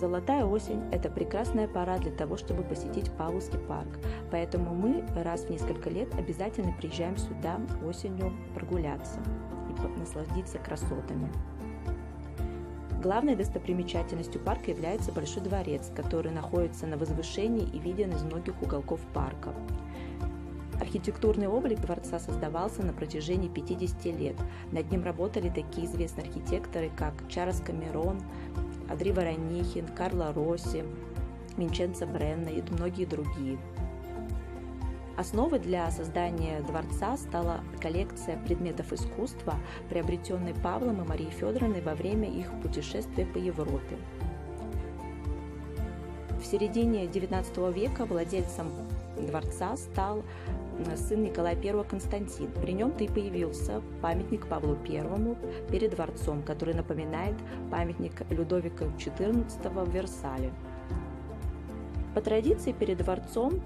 Золотая осень – это прекрасная пора для того, чтобы посетить Павловский парк. Поэтому мы раз в несколько лет обязательно приезжаем сюда осенью прогуляться и насладиться красотами. Главной достопримечательностью парка является Большой дворец, который находится на возвышении и виден из многих уголков парка. Архитектурный облик дворца создавался на протяжении 50 лет. Над ним работали такие известные архитекторы, как Чарльз Камерон, Адри Воронихин, Карло Росси, Минченцо Бренна и многие другие. Основой для создания дворца стала коллекция предметов искусства, приобретенной Павлом и Марией Федоровной во время их путешествия по Европе. В середине XIX века владельцем дворца стал сын Николая I Константин. При нем-то и появился памятник Павлу I перед дворцом, который напоминает памятник Людовика XIV в Версале. По традиции перед дворцом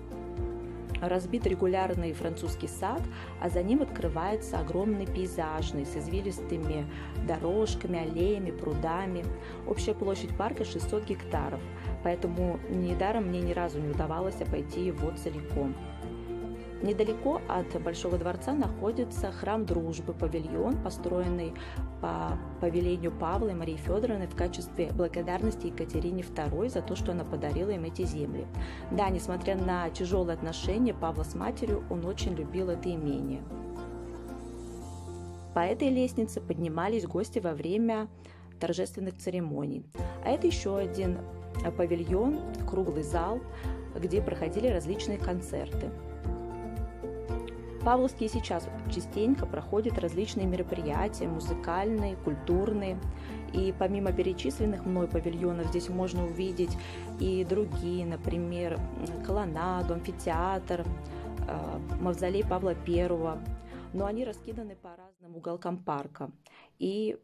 разбит регулярный французский сад, а за ним открывается огромный пейзажный с извилистыми дорожками, аллеями, прудами. Общая площадь парка 600 гектаров, поэтому недаром мне ни разу не удавалось обойти его целиком. Недалеко от Большого дворца находится храм дружбы, павильон, построенный по повелению Павла и Марии Федоровны в качестве благодарности Екатерине II за то, что она подарила им эти земли. Да, несмотря на тяжелые отношения Павла с матерью, он очень любил это имение. По этой лестнице поднимались гости во время торжественных церемоний. А это еще один павильон, круглый зал, где проходили различные концерты. Павловский сейчас частенько проходят различные мероприятия, музыкальные, культурные. И помимо перечисленных мной павильонов, здесь можно увидеть и другие, например, колоннаду, амфитеатр, э, мавзолей Павла I. Но они раскиданы по разным уголкам парка. И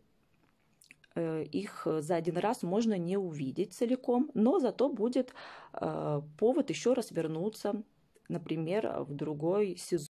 э, их за один раз можно не увидеть целиком, но зато будет э, повод еще раз вернуться, например, в другой сезон